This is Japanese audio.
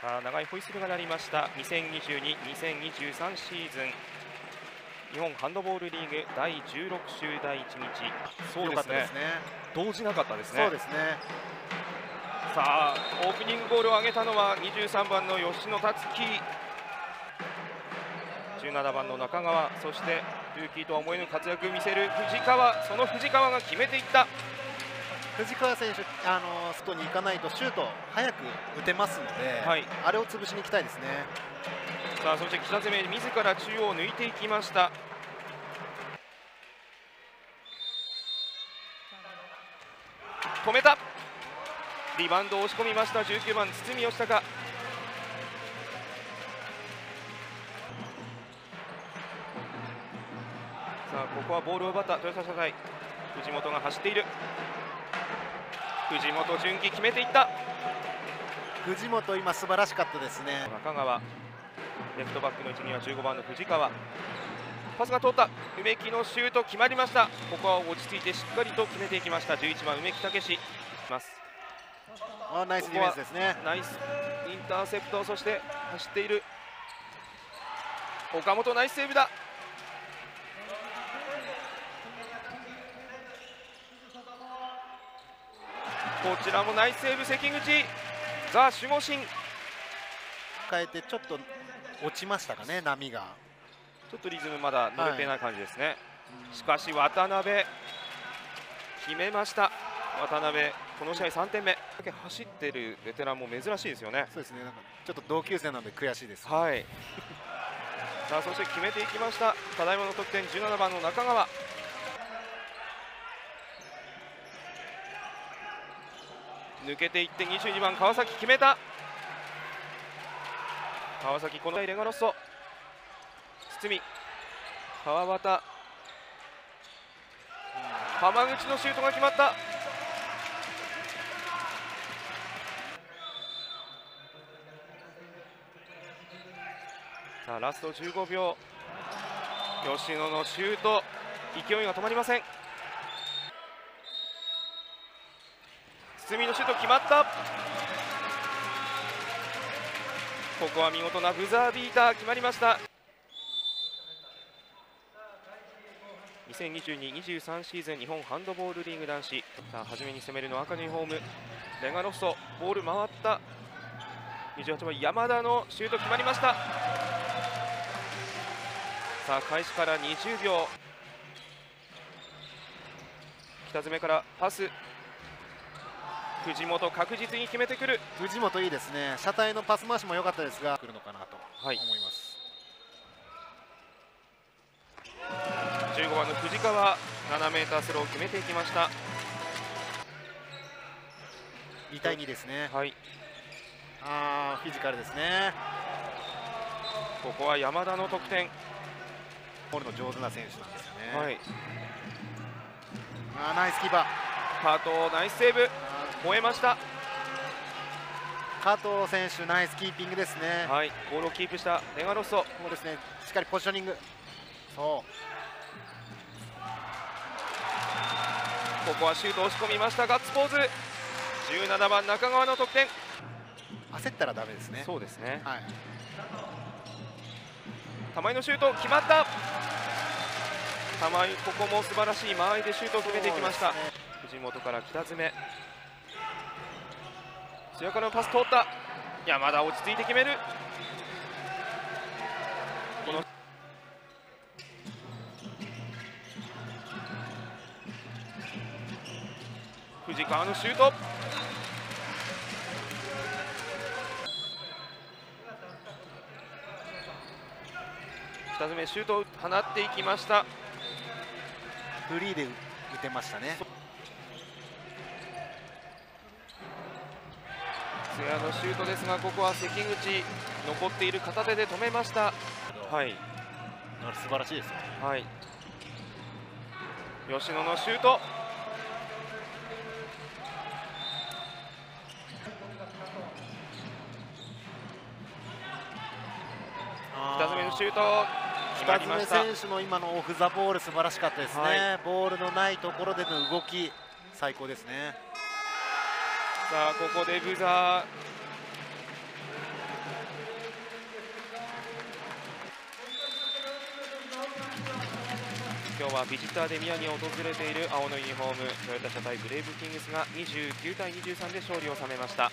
さあ長いホイッスルが鳴りました。2022-2023シーズン。日本ハンドボールリーグ第16週第1日。そうですね。動じなかったですね。そうですね。さあオープニングゴールを挙げたのは23番の吉野達樹。17番の中川そしてルーキーとは思えぬ活躍を見せる藤川。その藤川が決めていった藤川選手、あの外に行かないとシュート早く打てますので、はい。あれを潰しに行きたいですね。さあそして北攻め自ら中央を抜いていきました。止めた。リバウンドを押し込みました。19番堤義孝。さあここはボールを奪った。豊田社大藤本が走っている藤本純喜決めていった藤本、今素晴らしかったですね。中川レフトバックの位置には15番の藤川。パスが通った。梅木のシュート決まりました。ここは落ち着いてしっかりと決めていきました。11番梅木武史。ます。あナイスディフェンスですね。ナイス。インターセプトそして走っている。岡本ナイスセーブだこちらもナイスセーブ関口。ザ守護神。変えてちょっと落ちましたかね、波が。ちょっとリズムまだ乗れてない感じですね、しかし渡辺。決めました。渡辺この試合3点目。走ってるベテランも珍しいですよね。そうですね。なんかちょっと同級生なので悔しいです。はい。さあそして決めていきました。ただいまの得点17番の中川抜けていって22番川崎決めた。川崎このレガロッソ。堤。川端。浜口のシュートが決まった。さあラスト15秒吉野のシュート。勢いが止まりません。堤のシュート決まった。ここは見事なブザービーター決まりました。2022-23シーズン日本ハンドボールリーグ男子。さあ初めに攻めるの赤のユニフォーム。レガロッソボール回った。28番山田のシュート決まりました。さあ開始から20秒。北詰からパス。藤本確実に決めてくる藤本いいですね。車体のパス回しも良かったですが、来るのかなとはい思います。15番の藤川 7m スローを決めていきました2対2ですね。はいあーフィジカルですね。ここは山田の得点ボールの上手な選手なんですよね。はいあーナイスキーパー。加藤ナイスセーブあ燃えましたー加藤選手ナイスキーピングですね。はいボールをキープしたレガロッソそうですね。しっかりポジショニング。そう。ここはシュート押し込みましたガッツポーズ17番中川の得点焦ったらダメですね。そうですねはい。玉井のシュート決まった玉井ここも素晴らしい間合いでシュートを決めていきました、ね藤本から北爪強からのパス通った。山田落ち着いて決める。この藤川のシュート。北爪シュートを放っていきました。フリーで打てましたね。津屋のシュートですがここは関口残っている片手で止めました。はい。素晴らしいですよ。はい。吉野のシュート。北爪のシュート。決ま北りました。爪選手の今のオフ・ザ・ボール素晴らしかったですね、はボールのないところでの動き最高ですねさあここでブザー今日はビジターで宮城を訪れている青のユニフォームトヨタ車対ブレイブキングスが29対23で勝利を収めました。